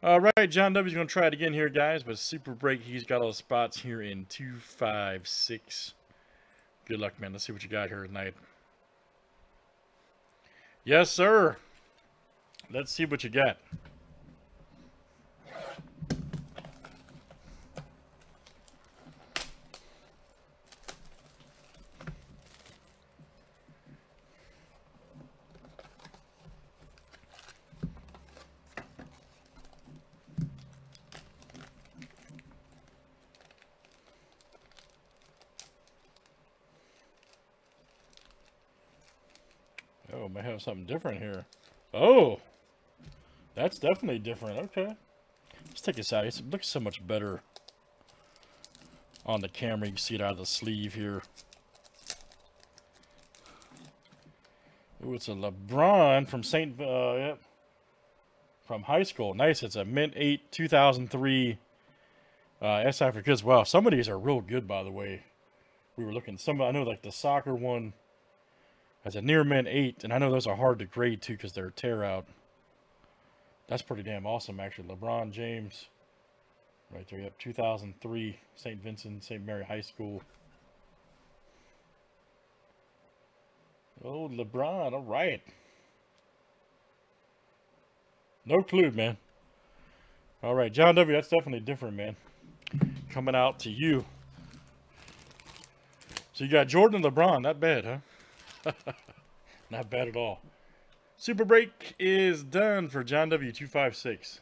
All right, John W's going to try it again here, guys. But super break, he's got all the spots here in two, five, six. Good luck, man. Let's see what you got here tonight. Yes, sir. Let's see what you got. Oh, may have something different here. Oh, that's definitely different. Okay. Let's take this out. It looks so much better on the camera. You can see it out of the sleeve here. Ooh, it's a LeBron from St. Uh, yep. From high school. Nice. It's a Mint 8 2003 uh, SI for kids. Wow, some of these are real good, by the way. We were looking. Some, I know, like the soccer one has a near mint 8, and I know those are hard to grade too because they're tear out. That's pretty damn awesome, actually. LeBron James, right there. Yep, 2003, St. Vincent, St. Mary High School. Oh, LeBron, all right. No clue, man. All right, John W., that's definitely different, man. Coming out to you. So you got Jordan and LeBron, not bad, huh? not bad at all. Super break is done for John W256.